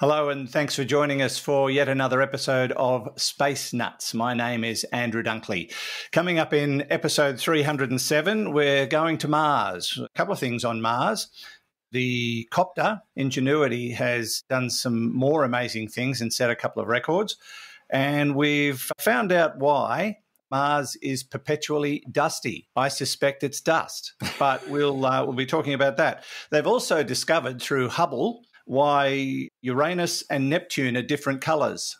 Hello, and thanks for joining us for yet another episode of Space Nuts. My name is Andrew Dunkley. Coming up in episode 307, we're going to Mars. A couple of things on Mars. The copter Ingenuity has done some more amazing things and set a couple of records. And we've found out why Mars is perpetually dusty. I suspect it's dust, but we'll uh, we'll be talking about that. They've also discovered through Hubble why Uranus and Neptune are different colors.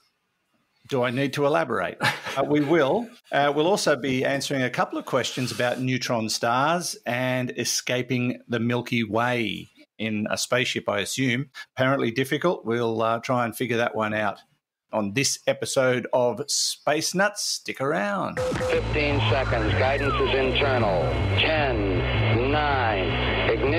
Do I need to elaborate? uh, we will. Uh, we'll also be answering a couple of questions about neutron stars and escaping the Milky Way in a spaceship, I assume. Apparently difficult. We'll uh, try and figure that one out on this episode of Space Nuts. Stick around. 15 seconds. Guidance is internal. 10, 9,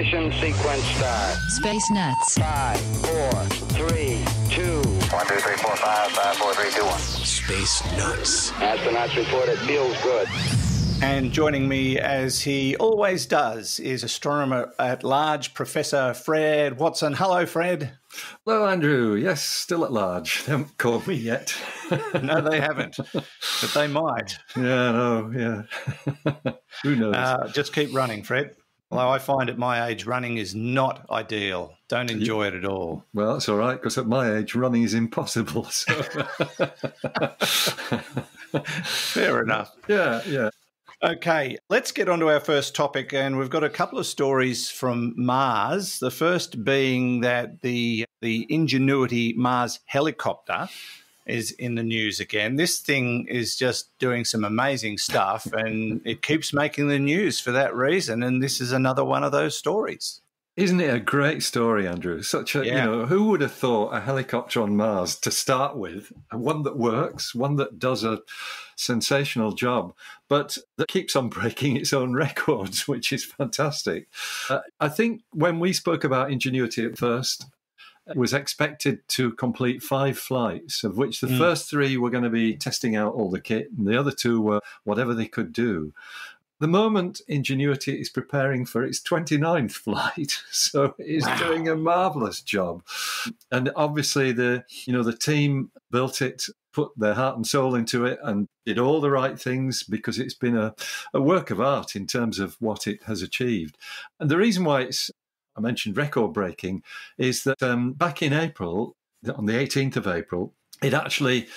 Ignition sequence start. Space Nuts. Five, four, three, two. One, two, three, four, five, five, four, three, two, one. Space Nuts. Astronauts report it feels good. And joining me, as he always does, is astronomer at large, Professor Fred Watson. Hello, Fred. Hello, Andrew. Yes, still at large. They haven't called me yet. no, they haven't, but they might. Yeah, no, yeah. Who knows? Uh, just keep running, Fred. Although I find at my age, running is not ideal. Don't enjoy it at all. Well, that's all right because at my age, running is impossible. So. Fair enough. Yeah, yeah. Okay, let's get on to our first topic. And we've got a couple of stories from Mars. The first being that the, the Ingenuity Mars helicopter is in the news again. This thing is just doing some amazing stuff and it keeps making the news for that reason. And this is another one of those stories. Isn't it a great story, Andrew? Such a, yeah. you know, who would have thought a helicopter on Mars to start with, one that works, one that does a sensational job, but that keeps on breaking its own records, which is fantastic. Uh, I think when we spoke about Ingenuity at first, was expected to complete five flights, of which the mm. first three were going to be testing out all the kit, and the other two were whatever they could do. The moment Ingenuity is preparing for its 29th flight, so it's wow. doing a marvelous job. And obviously, the you know the team built it, put their heart and soul into it, and did all the right things because it's been a, a work of art in terms of what it has achieved. And the reason why it's I mentioned record breaking, is that um, back in April, on the 18th of April, it actually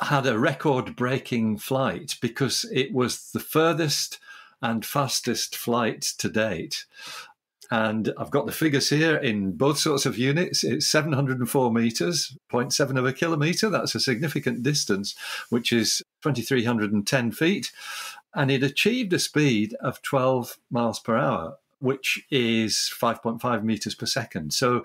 had a record breaking flight because it was the furthest and fastest flight to date. And I've got the figures here in both sorts of units. It's 704 meters, 0.7 of a kilometer. That's a significant distance, which is 2,310 feet. And it achieved a speed of 12 miles per hour which is 5.5 meters per second. So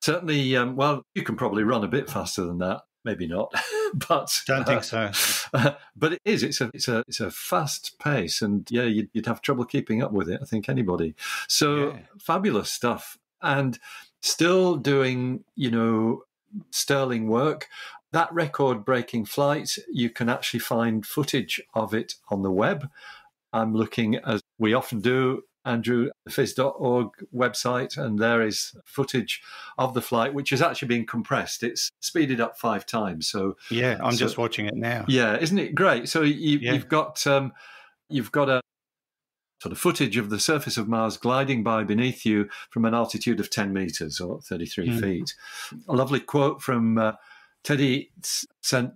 certainly, um, well, you can probably run a bit faster than that. Maybe not, but don't think so. Uh, but it is. It's a it's a it's a fast pace, and yeah, you'd, you'd have trouble keeping up with it. I think anybody. So yeah. fabulous stuff, and still doing you know sterling work. That record breaking flight, you can actually find footage of it on the web. I'm looking, as we often do, Andrew, the phys.org website, and there is footage of the flight, which has actually been compressed. It's speeded up five times. So yeah, I'm so, just watching it now. Yeah, isn't it great? So you, have got um, you've got a sort of footage of the surface of Mars gliding by beneath you from an altitude of 10 meters or 33 mm. feet. A lovely quote from uh, Teddy St.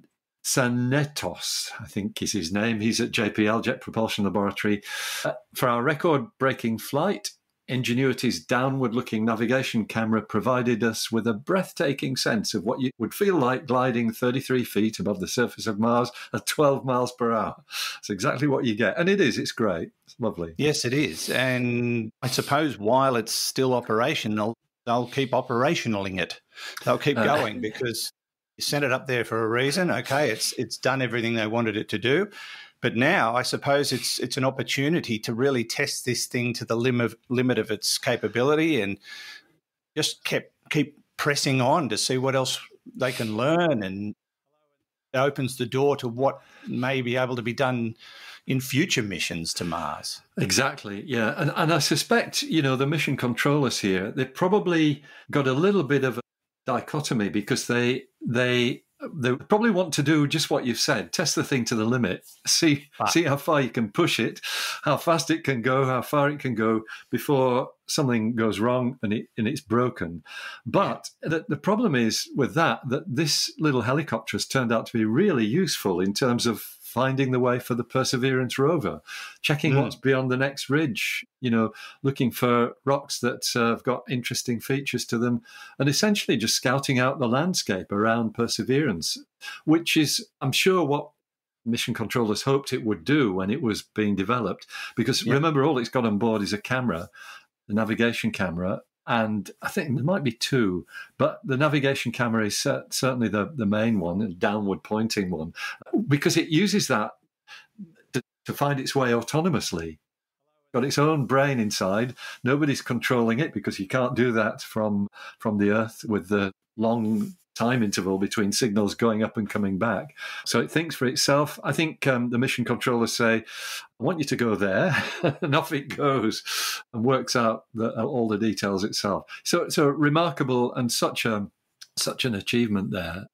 Tzanetos, I think is his name. He's at JPL, Jet Propulsion Laboratory. Uh, for our record breaking flight, Ingenuity's downward looking navigation camera provided us with a breathtaking sense of what you would feel like gliding 33 feet above the surface of Mars at 12 miles per hour. It's exactly what you get. And it is, it's great. It's lovely. Yes, it is. And I suppose while it's still operational, they'll keep operationaling it. They'll keep uh, going because sent it up there for a reason. Okay, it's it's done everything they wanted it to do. But now I suppose it's it's an opportunity to really test this thing to the limit limit of its capability and just kept keep pressing on to see what else they can learn and it opens the door to what may be able to be done in future missions to Mars. Exactly, yeah. And, and I suspect, you know, the mission controllers here, they probably got a little bit of dichotomy because they they they probably want to do just what you've said test the thing to the limit see Ah. see how far you can push it how fast it can go how far it can go before something goes wrong and it and it's broken but the, the problem is with that that this little helicopter has turned out to be really useful in terms of finding the way for the perseverance rover checking Mm. what's beyond the next ridge you know looking for rocks that uh, have got interesting features to them and essentially just scouting out the landscape around Perseverance, which is, I'm sure, what mission controllers hoped it would do when it was being developed. Because Yeah. remember, all it's got on board is a camera, the navigation camera. And I think there might be two, but the navigation camera is certainly the, the main one, a downward pointing one, because it uses that to, to find its way autonomously. Got its own brain inside. Nobody's controlling it because you can't do that from from the Earth with the long time interval between signals going up and coming back. So it thinks for itself. I think um, the mission controllers say, "I want you to go there," and off it goes and works out the, all the details itself. So so remarkable and such a such an achievement there.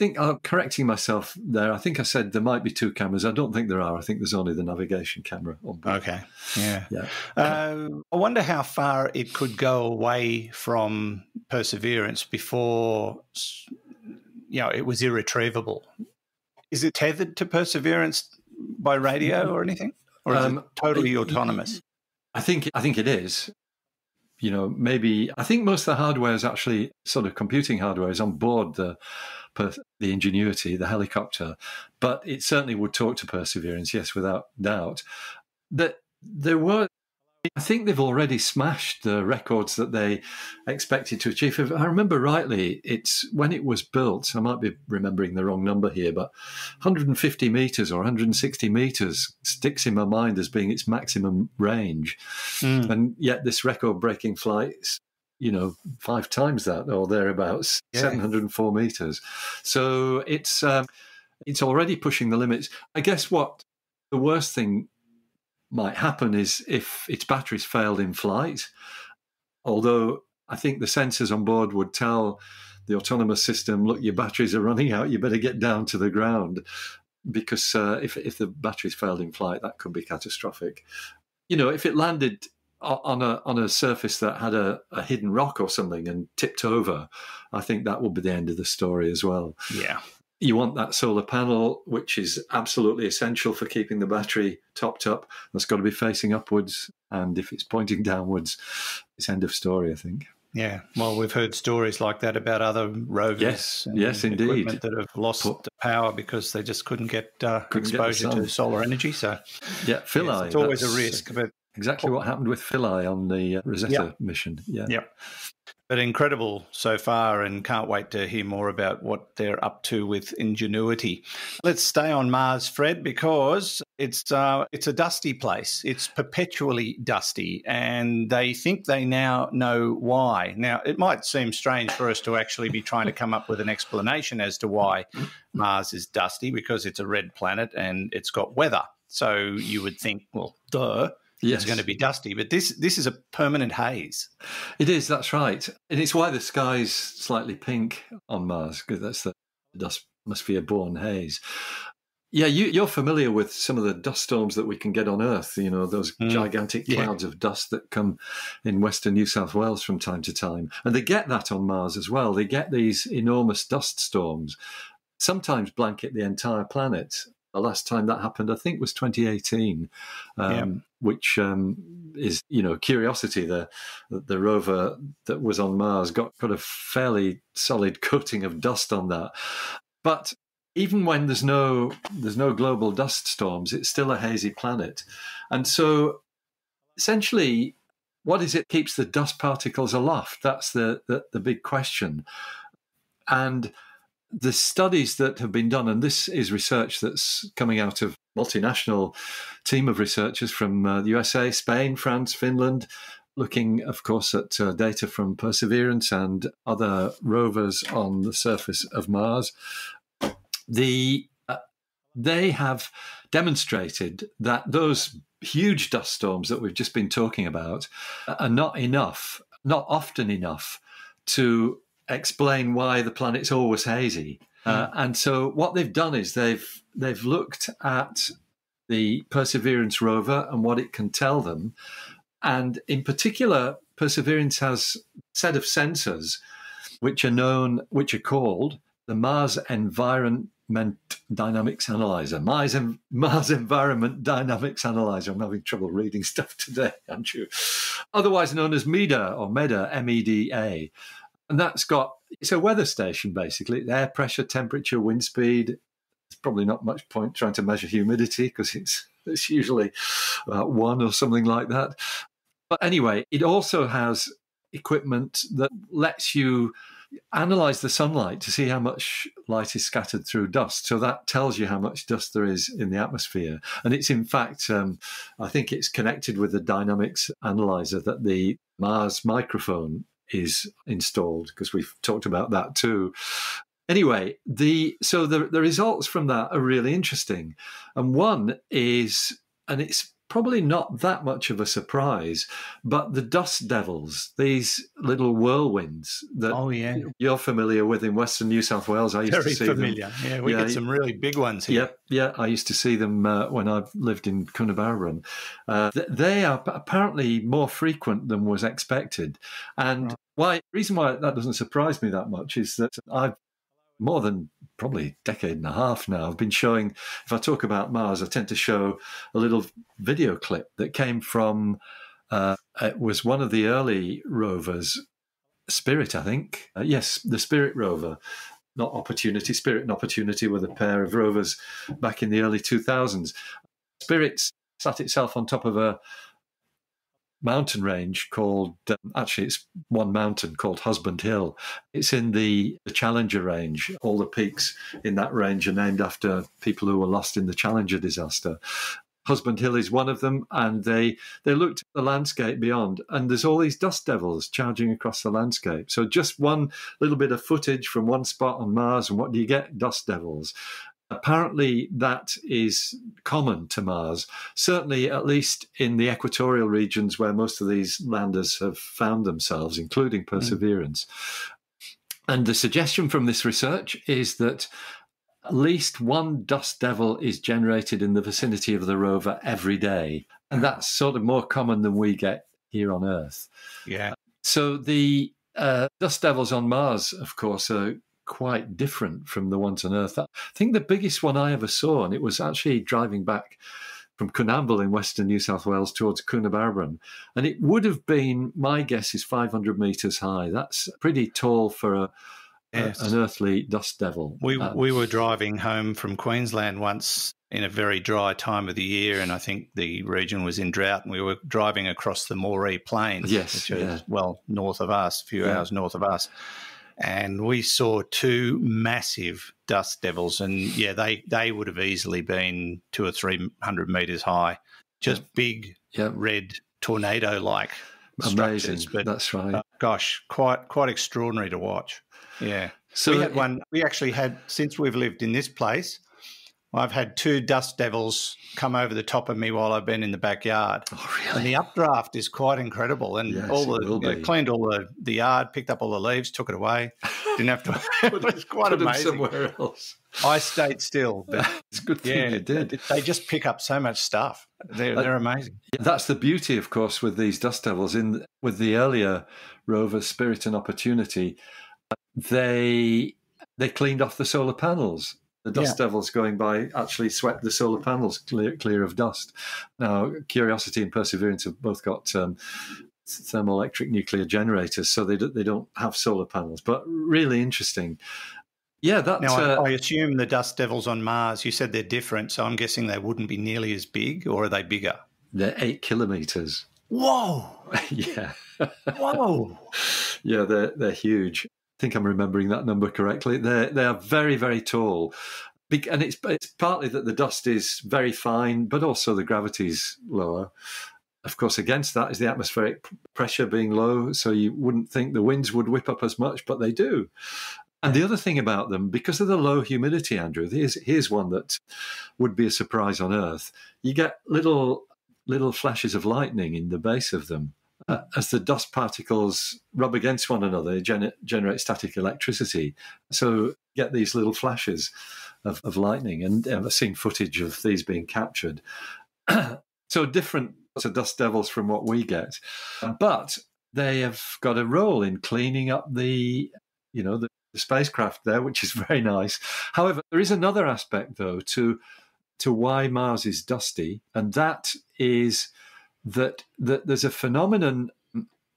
I think I'm correcting myself there. I think I said there might be two cameras. I don't think there are. I think there's only the navigation camera on board. Okay. Yeah. Yeah. Uh, I wonder how far it could go away from Perseverance before, you know, it was irretrievable. Is it tethered to Perseverance by radio or anything, or is Um, it totally autonomous? I think I think it is. You know, maybe I think most of the hardware is actually sort of computing hardware is on board the the Ingenuity, the helicopter, but it certainly would talk to Perseverance, yes, without doubt. That there were, I think they've already smashed the records that they expected to achieve. If I remember rightly, it's when it was built. I might be remembering the wrong number here, but 150 meters or 160 meters sticks in my mind as being its maximum range Mm. and yet this record-breaking flight, you know, five times that or thereabouts, Yeah. 704 meters. So it's um, it's already pushing the limits. I guess what the worst thing might happen is if its batteries failed in flight. Although I think the sensors on board would tell the autonomous system, "Look, your batteries are running out. You better get down to the ground." Because uh, if if the batteries failed in flight, that could be catastrophic you know, if it landed on a on a surface that had a, a hidden rock or something and tipped over, I think that would be the end of the story as well. Yeah. You want that solar panel, which is absolutely essential for keeping the battery topped up. That's got to be facing upwards, and if it's pointing downwards, it's end of story. I think. Yeah. Well, we've heard stories like that about other rovers. Yes. Yes, indeed. That have lost Put- the power because they just couldn't get uh, Couldn't get the exposure sun. to solar energy. So Yeah, Philae. yes, it's always a risk, but Exactly what happened with Philae on the uh, Rosetta Yeah. mission. Yeah. Yeah. But incredible so far, and can't wait to hear more about what they're up to with Ingenuity. Let's stay on Mars, Fred, because it's uh, it's a dusty place. It's perpetually dusty, and they think they now know why. Now, it might seem strange for us to actually be trying to come up with an explanation as to why Mars is dusty, because it's a red planet and it's got weather. So you would think, well, duh, Yes. it's going to be dusty. But this this is a permanent haze. It is, that's right. And it's why the sky's slightly pink on Mars, because that's the dust atmosphere born haze. Yeah, you, you're familiar with some of the dust storms that we can get on Earth, you know, those Mm. gigantic Yeah. clouds of dust that come in Western New South Wales from time to time. And they get that on Mars as well. They get these enormous dust storms, sometimes blanket the entire planet. The last time that happened, I think, was 2018, um, Yeah. which um, is, you know, Curiosity, the the rover that was on Mars, got got a fairly solid coating of dust on that. But even when there's no there's no global dust storms, it's still a hazy planet, and so essentially, what is it keeps the dust particles aloft? That's the the, the big question, and the studies that have been done, and this is research that's coming out of multinational team of researchers from uh, the USA, Spain, France, Finland, looking, of course, at uh, data from Perseverance and other rovers on the surface of Mars. The uh, they have demonstrated that those huge dust storms that we've just been talking about are not enough, not often enough, to explain why the planet's always hazy. Uh, and so what they've done is they've they've looked at the Perseverance rover and what it can tell them, and in particular, Perseverance has a set of sensors which are known, which are called the Mars Environment Dynamics Analyzer. Mars, Mars Environment Dynamics Analyzer. I'm having trouble reading stuff today, aren't you? Otherwise known as MEDA or MEDA, M E D A. And that's got, it's a weather station basically, air pressure, temperature, wind speed. it's probably not much point trying to measure humidity because it's, it's usually about one or something like that. But anyway, it also has equipment that lets you analyze the sunlight to see how much light is scattered through dust. So that tells you how much dust there is in the atmosphere. And it's in fact, um, I think it's connected with the dynamics analyzer that the Mars microphone is installed because we've talked about that too. Anyway, the so the the results from that are really interesting, and one is, and it's probably not that much of a surprise, but the dust devils, these little whirlwinds that oh, yeah. you're familiar with in Western New South Wales. I used Very to see familiar. them. Yeah, we Yeah, get some really big ones here. Yeah, yeah, I used to see them uh, when I lived in Coonabarabran. Uh, they are apparently more frequent than was expected, and why? Reason why that doesn't surprise me that much is that I've more than probably a decade and a half now. I've been showing. If I talk about Mars, I tend to show a little video clip that came from. Uh, it was one of the early rovers, Spirit, I think. Uh, yes, the Spirit rover not Opportunity. Spirit and Opportunity were the pair of rovers back in the early 2000s. Spirit sat itself on top of a mountain range called, um, actually, it's one mountain called Husband Hill. It's in the, the Challenger range. All the peaks in that range are named after people who were lost in the Challenger disaster. Husband Hill is one of them, and they they looked at the landscape beyond, and there's all these dust devils charging across the landscape. So just one little bit of footage from one spot on Mars, and what do you get? Dust devils. Apparently, that is common to Mars. Certainly, at least in the equatorial regions where most of these landers have found themselves, including Perseverance. And the suggestion from this research is that at least one dust devil is generated in the vicinity of the rover every day. And that's sort of more common than we get here on Earth. Yeah. So the uh, dust devils on Mars, of course, are quite different from the ones on Earth. I think the biggest one I ever saw, and it was actually driving back from Coonamble in western New South Wales towards Coonabarabran, and it would have been, my guess is 500 metres high. That's pretty tall for a, Yes. an earthly dust devil. We Um, we were driving home from Queensland once in a very dry time of the year, and I think the region was in drought. And we were driving across the Moree Plains, Yes, which is yeah. well north of us, a few Yeah. hours north of us, and we saw two massive dust devils, and yeah, they they would have easily been two or three hundred meters high, just big yeah, red tornado like structures. But That's right. uh, gosh, quite quite extraordinary to watch. Yeah. so we had one. We actually had since we've lived in this place. I've had two dust devils come over the top of me while I've been in the backyard, Oh, and really? the updraft is quite incredible. And Yes, all the you know, cleaned all the, the yard, picked up all the leaves, took it away. Didn't have to. it was quite Put amazing. somewhere else. I stayed still, but It's a good thing yeah, you did. they just pick up so much stuff. They're, Uh, they're amazing. That's the beauty, of course, with these dust devils. In with the earlier rover Spirit and Opportunity, they they cleaned off the solar panels. The dust devils going by actually swept the solar panels clear clear of dust. Now, Curiosity and Perseverance have both got um, thermoelectric nuclear generators, so they do, they don't have solar panels. But really interesting. Yeah, that's Now, uh, I, I assume the dust devils on Mars. You said they're different, so I'm guessing they wouldn't be nearly as big, or are they bigger? they're eight kilometers. Whoa! yeah. Whoa! Yeah, they're they're huge. Think I'm remembering that number correctly. They they are very very tall, and it's it's partly that the dust is very fine, but also the gravity's lower. Of course, against that is the atmospheric pressure being low, so you wouldn't think the winds would whip up as much, but they do. And the other thing about them, because of the low humidity, Andrew, here's here's one that would be a surprise on Earth. You get little little flashes of lightning in the base of them. Uh, as the dust particles rub against one another, they gener- generate static electricity. So get these little flashes of, of lightning. And I've seen footage of these being captured. so different to dust devils from what we get. But they have got a role in cleaning up the, you know, the, the spacecraft there, which is very nice. However, there is another aspect though to to why Mars is dusty, and that is that, that there's a phenomenon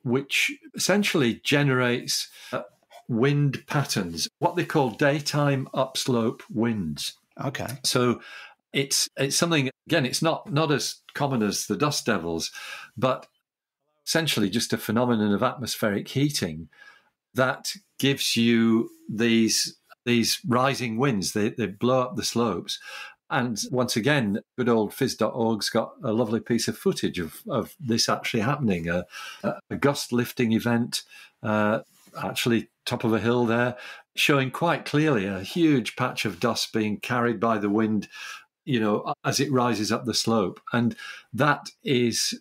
which essentially generates uh, wind patterns, what they call daytime upslope winds. Okay. So it's it's something again. It's not not as common as the dust devils, but essentially just a phenomenon of atmospheric heating that gives you these these rising winds. They they blow up the slopes. And once again, good old phys.org's got a lovely piece of footage of, of this actually happening a, a gust lifting event, uh, actually top of a hill there, showing quite clearly a huge patch of dust being carried by the wind you know, as it rises up the slope. And that is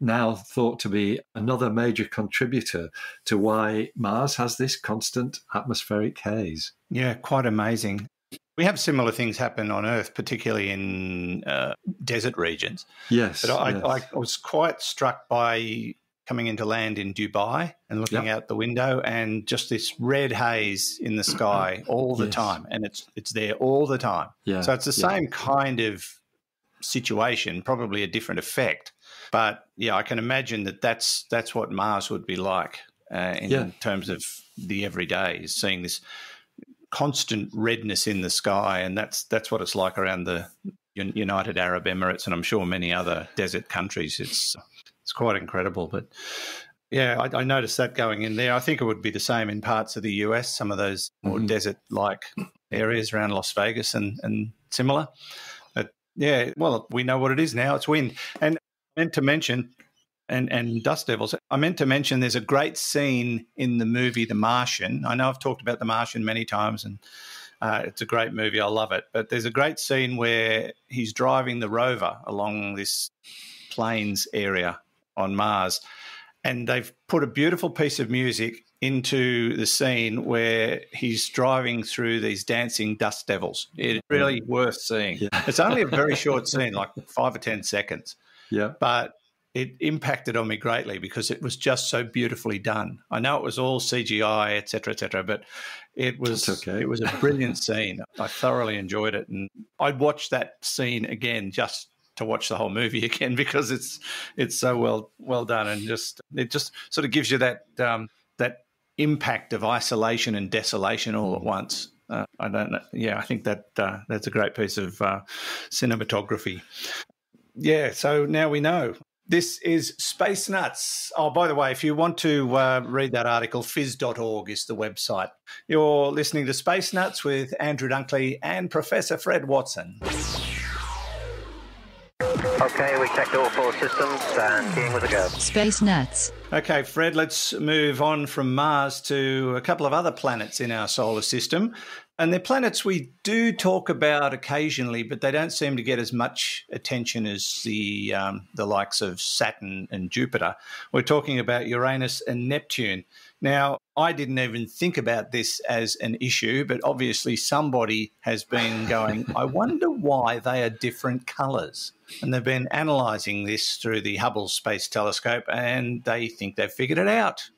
now thought to be another major contributor to why Mars has this constant atmospheric haze. Yeah, quite amazing. We have similar things happen on Earth, particularly in uh, desert regions. Yes. But I, yes. I, I was quite struck by coming into land in Dubai and looking yep. out the window and just this red haze in the sky all the yes. time and it's it's there all the time. Yeah. So it's the yeah. same kind of situation, probably a different effect. But yeah, I can imagine that that's that's what Mars would be like uh, in Yeah. terms of the everyday is seeing this constant redness in the sky and that's that's what it's like around the United Arab Emirates and I'm sure many other desert countries. It's it's quite incredible. But yeah, I, I noticed that going in there. I think it would be the same in parts of the US, some of those more Mhm. desert like areas around Las Vegas and, and similar. But yeah, well, we know what it is now. It's wind. And I meant to mention, and, and Dust Devils, I meant to mention there's a great scene in the movie The Martian. I know I've talked about The Martian many times and uh, it's a great movie. I love it. But there's a great scene where he's driving the rover along this plains area on Mars. And they've put a beautiful piece of music into the scene where he's driving through these dancing dust devils. It's really worth seeing. Yeah. It's only a very short scene, like five or 10 seconds, yeah. but it impacted on me greatly because it was just so beautifully done. I know it was all CGI, et cetera, et cetera, but it was okay. it was a brilliant scene. I thoroughly enjoyed it, and I'd watch that scene again just to watch the whole movie again because it's it's so well well done and just it just sort of gives you that um, that impact of isolation and desolation all at once. Uh, I don't know. Yeah, I think that uh, that's a great piece of uh, cinematography. Yeah, so now we know. This is Space Nuts. Oh, by the way, if you want to uh, read that article, phys.org is the website. You're listening to Space Nuts with Andrew Dunkley and Professor Fred Watson. Okay, we checked all four systems and keying with a go. Space Nuts. Okay, Fred, let's move on from Mars to a couple of other planets in our solar system. And they're planets we do talk about occasionally, but they don't seem to get as much attention as the um, the likes of Saturn and Jupiter. We're talking about Uranus and Neptune. Now, I didn't even think about this as an issue, but obviously somebody has been going, I wonder why they are different colours. And they've been analysing this through the Hubble Space Telescope and they think they've figured it out.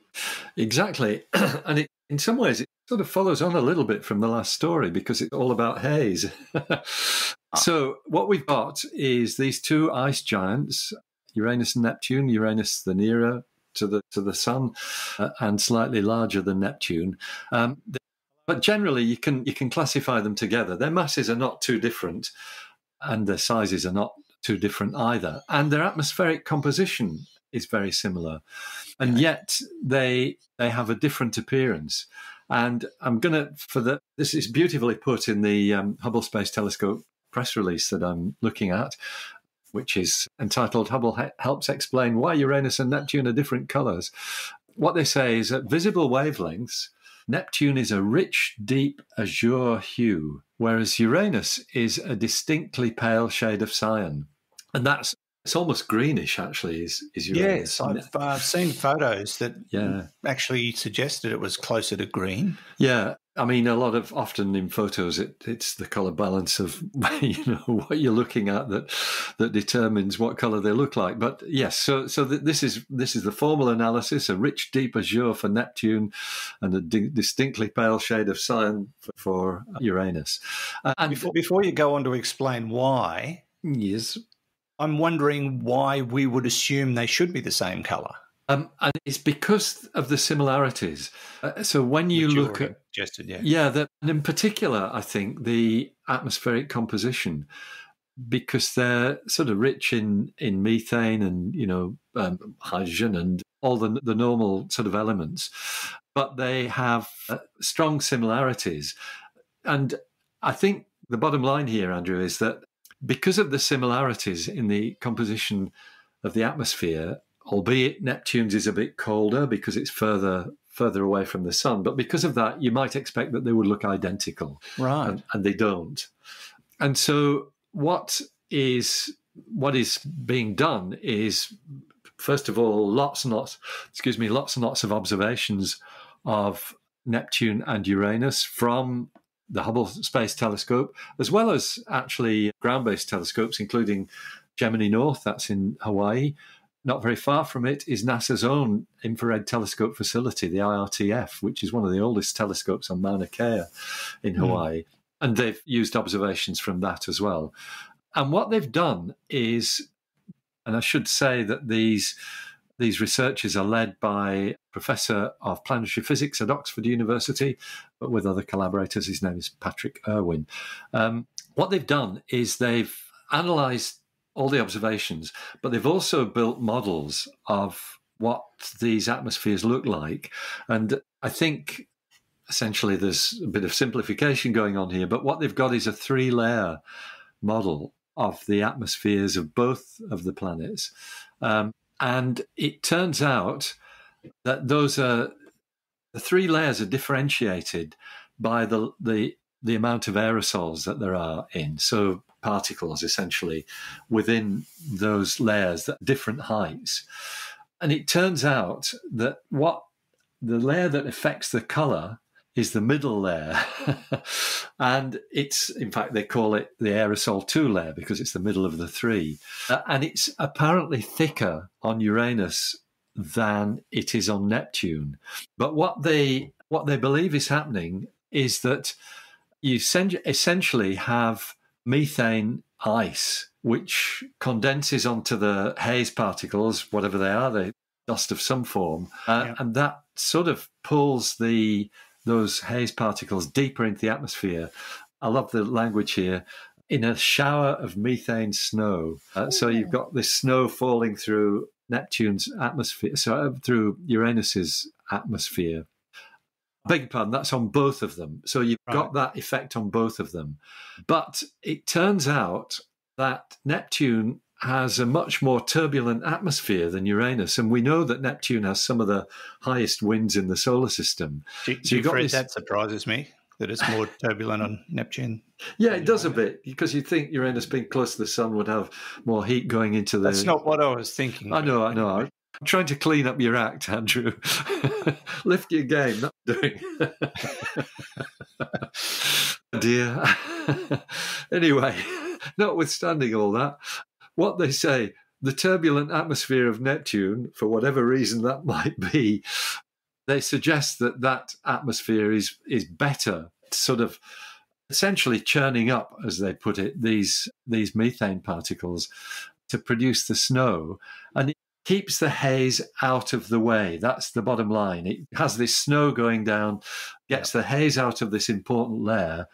Exactly. and it, in some ways, sort of follows on a little bit from the last story because it's all about haze. so, what we've got is these two ice giants, Uranus and Neptune, Uranus the nearer to the to the sun uh, and slightly larger than Neptune. Um, but generally, you can you can classify them together. Their masses are not too different, and their sizes are not too different either, and their atmospheric composition is very similar, and yet they they have a different appearance. And I'm gonna for the this is beautifully put in the um, Hubble Space Telescope press release that I'm looking at, which is entitled "Hubble he- helps explain why Uranus and Neptune are different colors." What they say is at visible wavelengths, Neptune is a rich, deep azure hue, whereas Uranus is a distinctly pale shade of cyan. And that's it's almost greenish, actually. Is is Uranus? Yes, I've uh, seen photos that yeah actually suggested it was closer to green. Yeah, I mean, a lot of often in photos, it, it's the color balance of you know what you're looking at that that determines what color they look like. But yes, so so this is this is the formal analysis: a rich, deep azure for Neptune, and a di- distinctly pale shade of cyan for, for Uranus. Uh, and before, before you go on to explain why, yes, I'm wondering why we would assume they should be the same color. Um, and it's because of the similarities. Uh, so when you Which look at, suggested, yeah, yeah, that, and in particular, I think the atmospheric composition, because they're sort of rich in in methane and you know um, hydrogen and all the the normal sort of elements, but they have uh, strong similarities, and I think the bottom line here, Andrew, is that because of the similarities in the composition of the atmosphere, albeit Neptune's is a bit colder because it's further further away from the sun, but because of that, you might expect that they would look identical, right? And, and they don't. And so, what is what is being done is, first of all, lots and lots, excuse me, lots and lots of observations of Neptune and Uranus from the Hubble Space Telescope, as well as actually ground based telescopes, including Gemini North, that's in Hawaii. Not very far from it is NASA's own infrared telescope facility, the IRTF, which is one of the oldest telescopes on Mauna Kea in hmm. Hawaii. Mm. And they've used observations from that as well. And what they've done is, and I should say that these these researchers are led by professor of planetary physics at Oxford University, but with other collaborators. His name is Patrick Irwin. Um, what they've done is they've analysed all the observations, but they've also built models of what these atmospheres look like. And I think essentially there's a bit of simplification going on here, but what they've got is a three layer model of the atmospheres of both of the planets. Um, and it turns out that those are the three layers are differentiated by the the the amount of aerosols that there are in. So particles essentially within those layers at different heights. And it turns out that what the layer that affects the color is the middle layer. and it's, in fact, they call it the aerosol 2 layer because it's the middle of the three. Uh, and it's apparently thicker on Uranus than it is on Neptune. But what they what they believe is happening is that you essentially have methane ice, which condenses onto the haze particles, whatever they are, they dust of some form, uh, yeah. and that sort of pulls the those haze particles deeper into the atmosphere. I love the language here. In a shower of methane snow. Uh, so you've got this snow falling through Neptune's atmosphere, so uh, through Uranus's atmosphere. beg your pardon, that's on both of them. So you've right. got that effect on both of them. But it turns out that Neptune has a much more turbulent atmosphere than Uranus, and we know that Neptune has some of the highest winds in the solar system. Do, so you got this... that surprises me that it's more turbulent on Neptune. Yeah, it does a bit because you'd think Uranus being close to the sun would have more heat going into the. That's not what I was thinking. I know, I know. I'm trying to clean up your act, Andrew. Lift your game. Not doing. Dear. anyway, notwithstanding all that, what they say, the turbulent atmosphere of Neptune, for whatever reason that might be, they suggest that that atmosphere is is better, sort of essentially churning up, as they put it, these these methane particles to produce the snow, and it keeps the haze out of the way. That's the bottom line. It has this snow going down, gets the haze out of this important layer,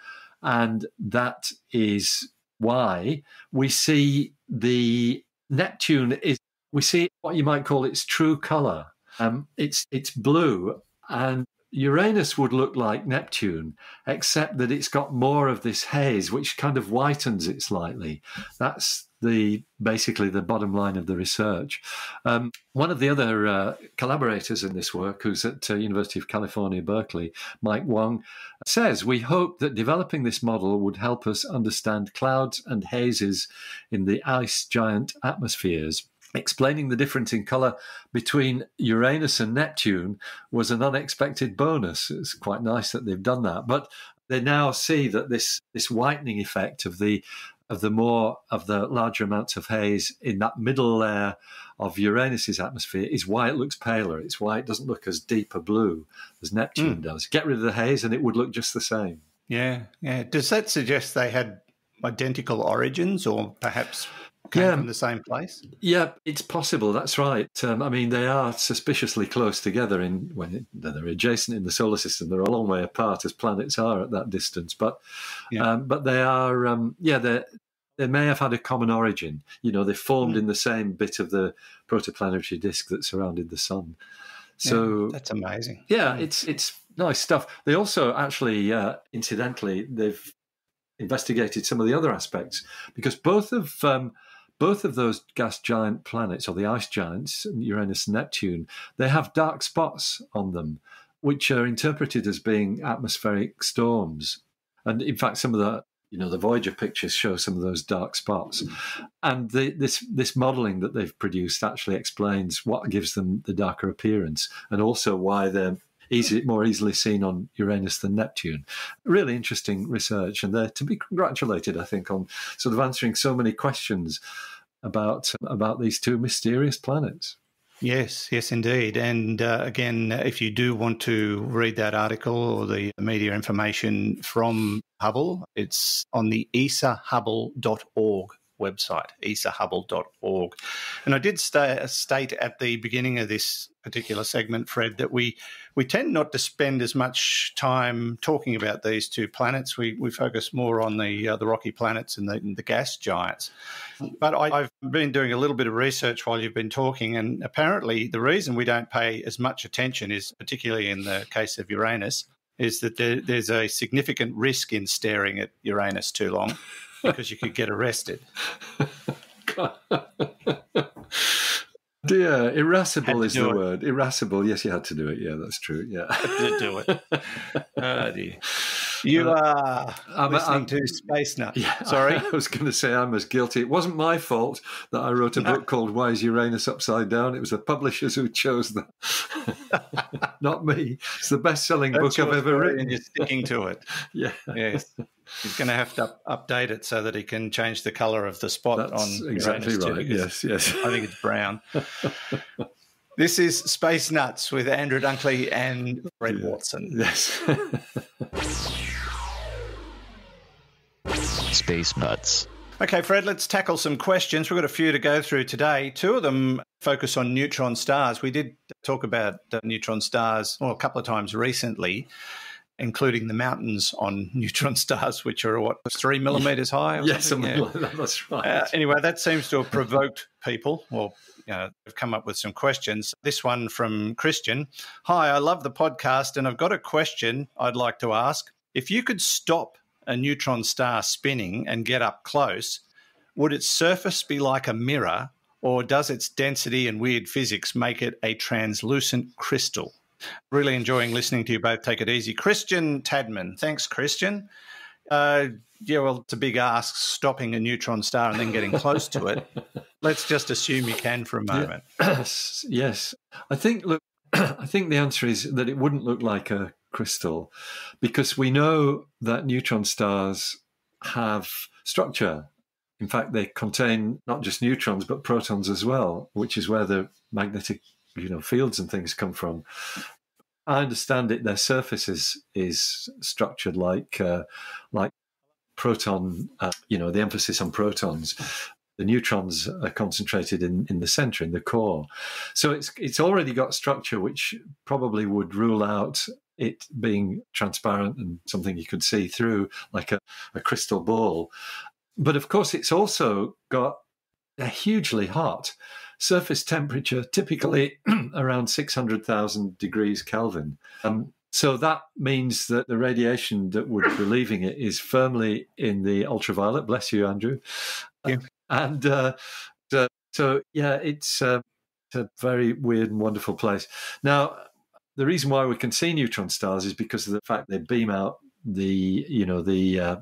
and that is why we see the Neptune is we see what you might call its true color. Um, it's it's blue, and Uranus would look like Neptune, except that it's got more of this haze, which kind of whitens it slightly. That's the basically the bottom line of the research. Um, one of the other uh, collaborators in this work, who's at uh, University of California, Berkeley, Mike Wong, says we hope that developing this model would help us understand clouds and hazes in the ice giant atmospheres explaining the difference in colour between Uranus and Neptune was an unexpected bonus. It's quite nice that they've done that. But they now see that this this whitening effect of the of the more of the larger amounts of haze in that middle layer of Uranus's atmosphere is why it looks paler. It's why it doesn't look as deep a blue as Neptune mm. does. Get rid of the haze and it would look just the same. Yeah, yeah. Does that suggest they had identical origins or perhaps came yeah. from the same place? Yeah, it's possible. That's right. Um, I mean, they are suspiciously close together in when they're adjacent in the solar system. They're a long way apart as planets are at that distance, but yeah. um, but they are. Um, yeah, they they may have had a common origin. You know, they formed mm. in the same bit of the protoplanetary disk that surrounded the sun. So yeah, that's amazing. Yeah, it's it's nice stuff. They also actually, uh, incidentally, they've investigated some of the other aspects because both of um, both of those gas giant planets, or the ice giants, Uranus and Neptune, they have dark spots on them, which are interpreted as being atmospheric storms. And in fact, some of the you know the Voyager pictures show some of those dark spots, and the, this this modelling that they've produced actually explains what gives them the darker appearance, and also why they're easy, more easily seen on Uranus than Neptune. Really interesting research, and they're to be congratulated, I think, on sort of answering so many questions about about these two mysterious planets. Yes, yes, indeed. And uh, again, if you do want to read that article or the media information from Hubble, it's on the esahubble.org website, esahubble.org. And I did stay, state at the beginning of this particular segment, Fred, that we, we tend not to spend as much time talking about these two planets. We, we focus more on the, uh, the rocky planets and the, and the gas giants. But I, I've been doing a little bit of research while you've been talking, and apparently the reason we don't pay as much attention is, particularly in the case of Uranus, is that there, there's a significant risk in staring at Uranus too long because you could get arrested. Dear, irascible is the it. word. Irascible. Yes, you had to do it. Yeah, that's true. Yeah, to do it. oh, dear. You uh, are I'm, listening I'm, to Space Nut. Yeah, Sorry, I was going to say I'm as guilty. It wasn't my fault that I wrote a no. book called "Why Is Uranus Upside Down." It was the publishers who chose that, not me. It's the best-selling book I've ever written, and you're sticking to it. yeah. Yes. He's going to have to update it so that he can change the color of the spot That's on exactly Uranus right. Too, yes, yes. I think it's brown. this is Space Nuts with Andrew Dunkley and Fred. Watson. Yes. Space Nuts. Okay, Fred, let's tackle some questions. We've got a few to go through today. Two of them focus on neutron stars. We did talk about uh, neutron stars well, a couple of times recently including the mountains on neutron stars, which are what three millimeters high. yes, yeah. that's right. Uh, anyway, that seems to have provoked people, or you know, have come up with some questions. This one from Christian: Hi, I love the podcast, and I've got a question I'd like to ask. If you could stop a neutron star spinning and get up close, would its surface be like a mirror, or does its density and weird physics make it a translucent crystal? Really enjoying listening to you both. Take it easy. Christian Tadman. Thanks, Christian. Uh, yeah, well, it's a big ask stopping a neutron star and then getting close to it. Let's just assume you can for a moment. Yes. yes. I think, look, I think the answer is that it wouldn't look like a crystal because we know that neutron stars have structure. In fact, they contain not just neutrons but protons as well, which is where the magnetic you know fields and things come from. I understand it. Their surface is is structured like uh, like proton. Uh, you know, the emphasis on protons. The neutrons are concentrated in, in the center, in the core. So it's it's already got structure, which probably would rule out it being transparent and something you could see through, like a, a crystal ball. But of course, it's also got a hugely hot surface temperature typically around 600,000 degrees Kelvin. Um, So that means that the radiation that would be leaving it is firmly in the ultraviolet. Bless you, Andrew. Yeah. And uh, so, so, yeah, it's, uh, it's a very weird and wonderful place. Now, the reason why we can see neutron stars is because of the fact they beam out the, you know, the uh,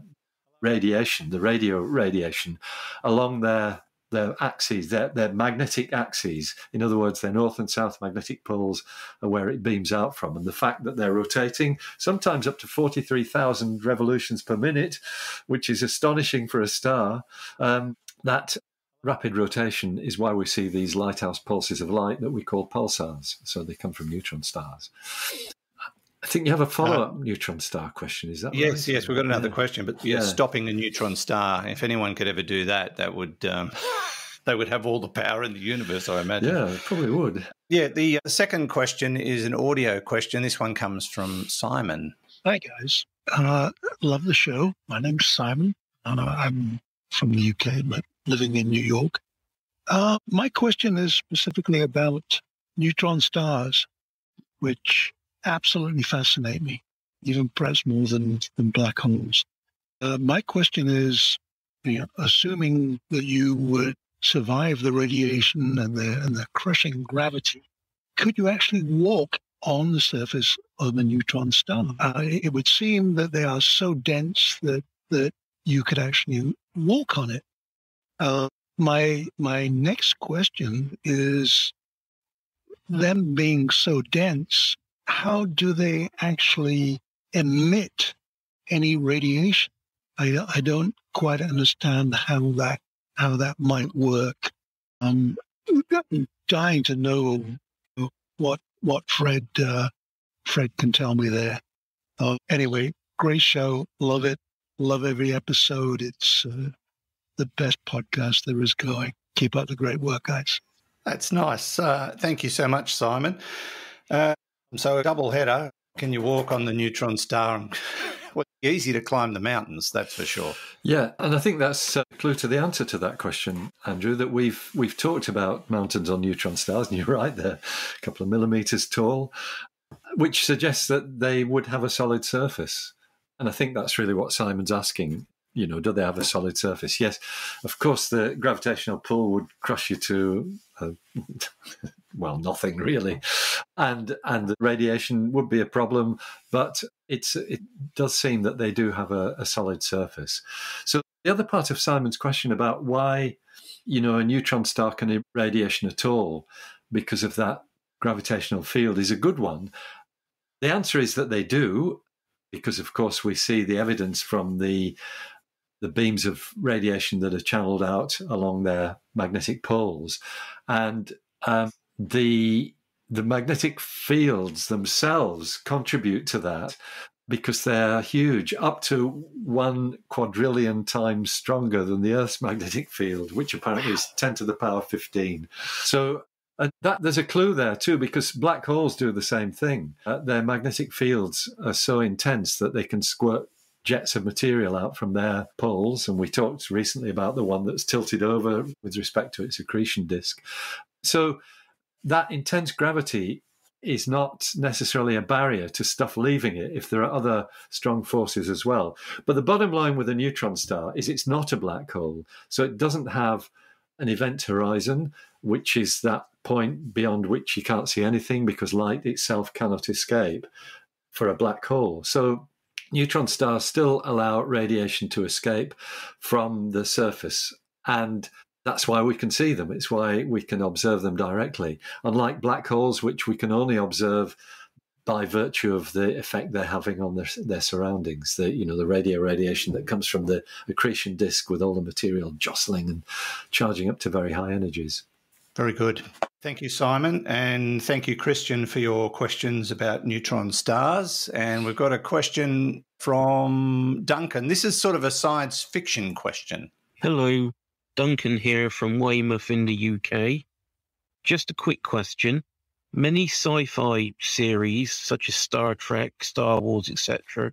radiation, the radio radiation, along their their axes, their, their magnetic axes. In other words, their north and south magnetic poles are where it beams out from. And the fact that they're rotating sometimes up to 43,000 revolutions per minute, which is astonishing for a star, um, that rapid rotation is why we see these lighthouse pulses of light that we call pulsars. So they come from neutron stars. I think you have a follow up uh, neutron star question. Is that yes? Right? Yes, we've got another yeah. question. But yeah, yeah, stopping a neutron star. If anyone could ever do that, that would um, they would have all the power in the universe. I imagine. Yeah, probably would. Yeah. The uh, second question is an audio question. This one comes from Simon. Hi guys, uh, love the show. My name's Simon, and I'm from the UK, but living in New York. Uh, my question is specifically about neutron stars, which absolutely fascinate me, even perhaps more than, than black holes. Uh, my question is, you know, assuming that you would survive the radiation and the, and the crushing gravity, could you actually walk on the surface of a neutron star? Uh, it would seem that they are so dense that, that you could actually walk on it. Uh, my my next question is them being so dense how do they actually emit any radiation? I, I don't quite understand how that how that might work. I'm dying to know what what Fred uh, Fred can tell me there. Uh, anyway, great show, love it, love every episode. It's uh, the best podcast there is going. Keep up the great work, guys. That's nice. Uh, thank you so much, Simon. Uh, so a double header. Can you walk on the neutron star? well, easy to climb the mountains, that's for sure. Yeah, and I think that's a clue to the answer to that question, Andrew. That we've we've talked about mountains on neutron stars, and you're right, they're a couple of millimeters tall, which suggests that they would have a solid surface. And I think that's really what Simon's asking you know, do they have a solid surface? Yes, of course, the gravitational pull would crush you to, uh, well, nothing really, and and radiation would be a problem. But it's it does seem that they do have a, a solid surface. So the other part of Simon's question about why, you know, a neutron star can radiation at all because of that gravitational field is a good one. The answer is that they do, because of course we see the evidence from the the beams of radiation that are channeled out along their magnetic poles, and um, the the magnetic fields themselves contribute to that because they're huge, up to one quadrillion times stronger than the Earth's magnetic field, which apparently is 10 to the power 15. So uh, that, there's a clue there too, because black holes do the same thing. Uh, their magnetic fields are so intense that they can squirt jets of material out from their poles. And we talked recently about the one that's tilted over with respect to its accretion disk. So that intense gravity is not necessarily a barrier to stuff leaving it if there are other strong forces as well. But the bottom line with a neutron star is it's not a black hole. So it doesn't have an event horizon, which is that point beyond which you can't see anything because light itself cannot escape for a black hole. So neutron stars still allow radiation to escape from the surface. And that's why we can see them. It's why we can observe them directly. Unlike black holes, which we can only observe by virtue of the effect they're having on their, their surroundings, the you know the radio radiation that comes from the accretion disk with all the material jostling and charging up to very high energies. Very good. Thank you, Simon. And thank you, Christian, for your questions about neutron stars. And we've got a question from Duncan. This is sort of a science fiction question. Hello, Duncan here from Weymouth in the UK. Just a quick question. Many sci fi series, such as Star Trek, Star Wars, etc.,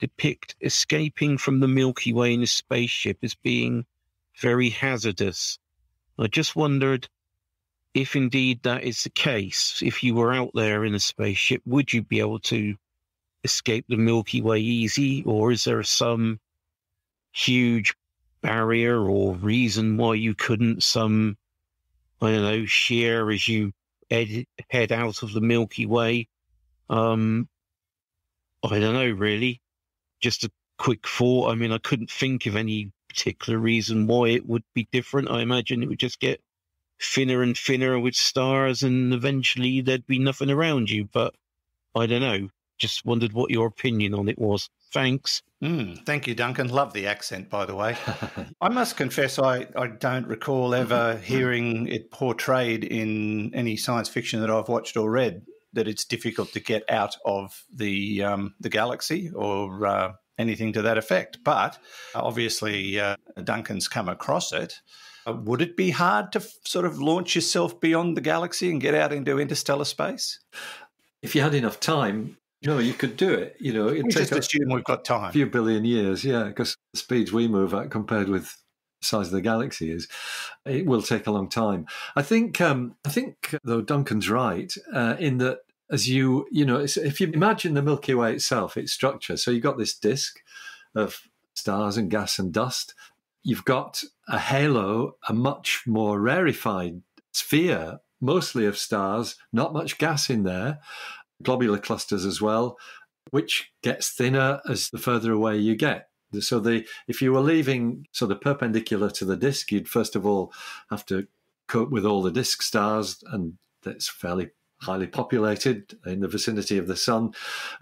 depict escaping from the Milky Way in a spaceship as being very hazardous. I just wondered if indeed that is the case, if you were out there in a spaceship, would you be able to escape the Milky Way easy, or is there some huge barrier or reason why you couldn't? Some, I don't know, shear as you head, head out of the Milky Way. Um, I don't know, really. Just a quick thought. I mean, I couldn't think of any particular reason why it would be different. I imagine it would just get thinner and thinner with stars, and eventually there'd be nothing around you. But I don't know. Just wondered what your opinion on it was. Thanks. Mm, thank you, Duncan. Love the accent, by the way. I must confess, I, I don't recall ever hearing it portrayed in any science fiction that I've watched or read that it's difficult to get out of the um, the galaxy or uh, anything to that effect. But obviously, uh, Duncan's come across it. Uh, would it be hard to sort of launch yourself beyond the galaxy and get out into interstellar space? If you had enough time, no, you could do it. You know, it just assume we've got time. A few billion years, yeah, because the speeds we move at compared with the size of the galaxy is, it will take a long time. I think, um, I think though Duncan's right uh, in that as you, you know, if you imagine the Milky Way itself, its structure. So you've got this disk of stars and gas and dust, you've got a halo, a much more rarefied sphere, mostly of stars, not much gas in there, globular clusters as well, which gets thinner as the further away you get. So the if you were leaving sort of perpendicular to the disk, you'd first of all have to cope with all the disk stars, and that's fairly highly populated in the vicinity of the sun.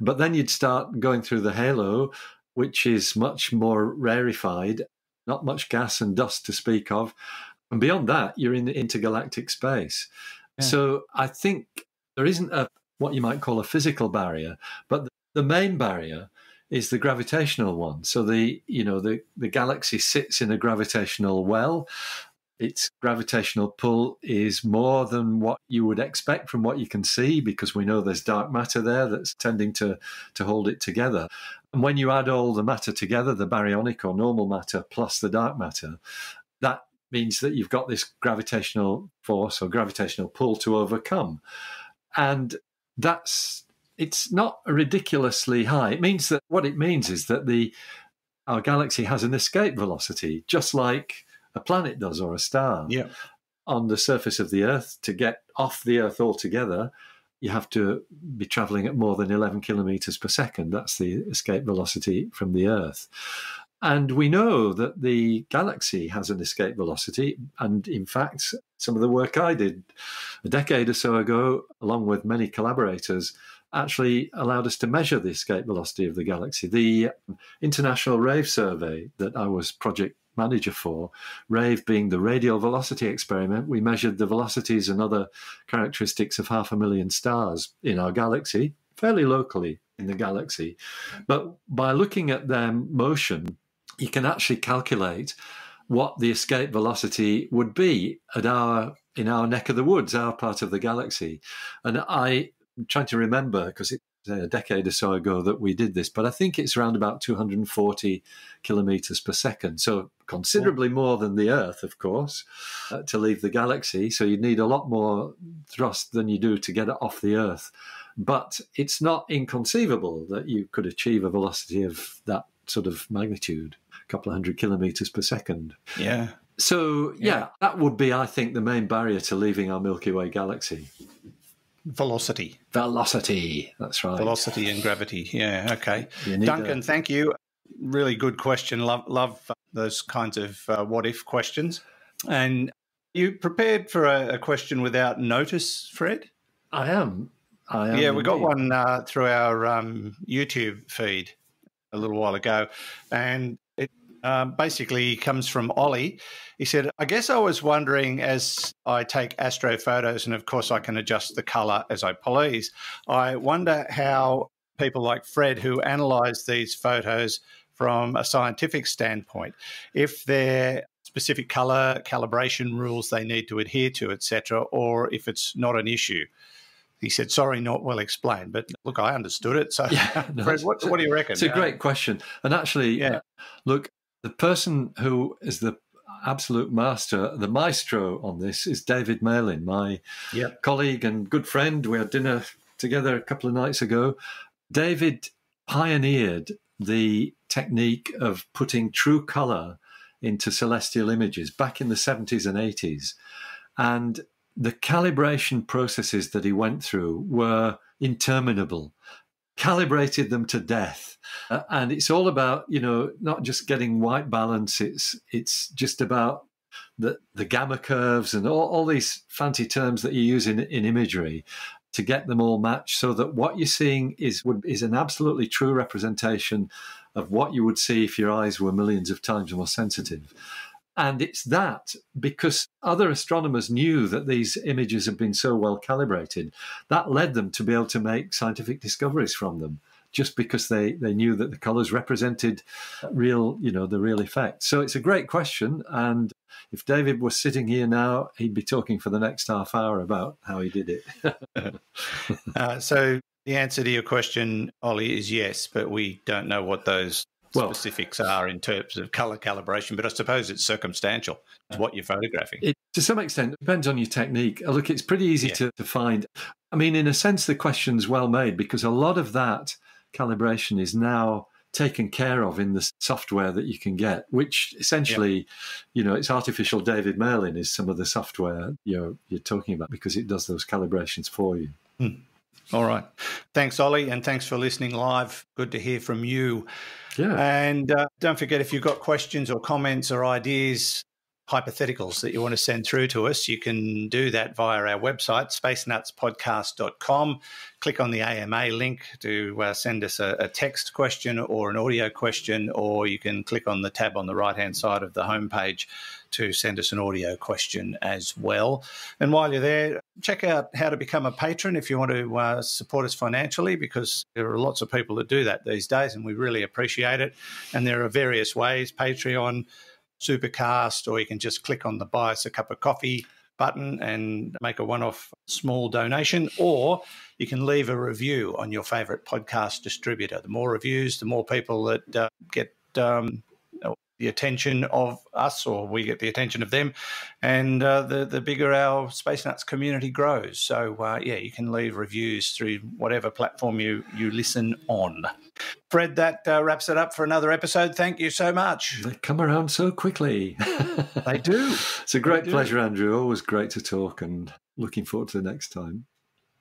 But then you'd start going through the halo, which is much more rarefied not much gas and dust to speak of. And beyond that, you're in the intergalactic space. Yeah. So I think there isn't a what you might call a physical barrier, but the main barrier is the gravitational one. So the you know the the galaxy sits in a gravitational well. Its gravitational pull is more than what you would expect from what you can see because we know there's dark matter there that's tending to to hold it together. And when you add all the matter together, the baryonic or normal matter plus the dark matter, that means that you've got this gravitational force or gravitational pull to overcome. And that's it's not ridiculously high. It means that what it means is that the our galaxy has an escape velocity, just like a planet does or a star. Yeah. On the surface of the Earth, to get off the Earth altogether, you have to be traveling at more than 11 kilometers per second. That's the escape velocity from the Earth. And we know that the galaxy has an escape velocity. And in fact, some of the work I did a decade or so ago, along with many collaborators, actually allowed us to measure the escape velocity of the galaxy. The International Rave Survey that I was project manager for. RAVE being the radial velocity experiment, we measured the velocities and other characteristics of half a million stars in our galaxy, fairly locally in the galaxy. But by looking at their motion, you can actually calculate what the escape velocity would be at our in our neck of the woods, our part of the galaxy. And I am trying to remember because it a decade or so ago that we did this, but I think it's around about 240 kilometers per second. So considerably more than the Earth, of course, uh, to leave the galaxy. So you need a lot more thrust than you do to get it off the Earth. But it's not inconceivable that you could achieve a velocity of that sort of magnitude, a couple of hundred kilometers per second. Yeah. So, yeah, yeah that would be, I think, the main barrier to leaving our Milky Way galaxy. Velocity. Velocity. That's right. Velocity and gravity. Yeah. Okay. Duncan, a... thank you. Really good question. Love love those kinds of uh, what if questions. And you prepared for a, a, question without notice, Fred? I am. I am. Yeah, we got one uh, through our um, YouTube feed a little while ago, and um, basically comes from Ollie. He said, I guess I was wondering as I take astro photos, and of course I can adjust the color as I please, I wonder how people like Fred, who analyze these photos from a scientific standpoint, if they're specific color calibration rules they need to adhere to, etc., or if it's not an issue. He said, "Sorry, not well explained." But look, I understood it. So, yeah, no, Fred, what, what, do you reckon? It's a great question. And actually, yeah. Uh, look, the person who is the absolute master, the maestro on this is David Malin, my yep. colleague and good friend. We had dinner together a couple of nights ago. David pioneered the technique of putting true color into celestial images back in the 70s and 80s. And the calibration processes that he went through were interminable, calibrated them to death. Uh, and it's all about, you know, not just getting white balance, it's, it's just about the, the gamma curves and all, all these fancy terms that you use in, in imagery to get them all matched so that what you're seeing is would, is an absolutely true representation of what you would see if your eyes were millions of times more sensitive. And it's that because other astronomers knew that these images had been so well calibrated, that led them to be able to make scientific discoveries from them just because they, they knew that the colors represented real, you know, the real effect. So it's a great question. And if David was sitting here now, he'd be talking for the next half hour about how he did it. uh, so the answer to your question, Ollie, is yes, but we don't know what those well, specifics are in terms of color calibration, but I suppose it's circumstantial. What you're photographing. It, to some extent, depends on your technique. Look, it's pretty easy yeah. to, to find. I mean, in a sense, the question's well made because a lot of that calibration is now taken care of in the software that you can get, which essentially, yeah. you know, it's artificial David Malin is some of the software you're, you're talking about because it does those calibrations for you. Hmm. All right. Thanks, Ollie, and thanks for listening live. Good to hear from you. Yeah. And uh, don't forget if you've got questions or comments or ideas, hypotheticals that you want to send through to us, you can do that via our website, spacenutspodcast.com. Click on the AMA link to uh, send us a, a, text question or an audio question, or you can click on the tab on the right hand side of the homepage to send us an audio question as well. And while you're there, check out how to become a patron if you want to uh, support us financially, because there are lots of people that do that these days, and we really appreciate it. And there are various ways Patreon, Supercast, or you can just click on the buy us a cup of coffee button and make a one off small donation, or you can leave a review on your favorite podcast distributor. The more reviews, the more people that uh, get um, the attention of us, or we get the attention of them, and uh, the the bigger our Space Nuts community grows. So uh, yeah, you can leave reviews through whatever platform you you listen on. Fred, that uh, wraps it up for another episode. Thank you so much. They come around so quickly. they do. It's a great pleasure, Andrew. Always great to talk, and looking forward to the next time.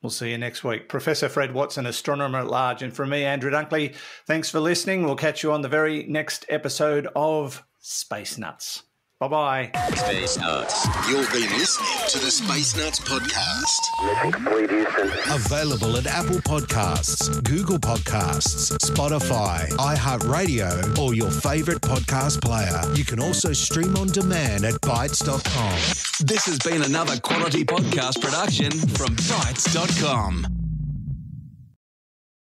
We'll see you next week. Professor Fred Watson, astronomer at large. And from me, Andrew Dunkley, thanks for listening. We'll catch you on the very next episode of Space Nuts. Bye bye. Space Nuts. You've been listening to the Space Nuts podcast. Mission complete, Houston. Available at Apple Podcasts, Google Podcasts, Spotify, iHeartRadio, or your favorite podcast player. You can also stream on demand at Bitesz.com. This has been another quality podcast production from Bitesz.com.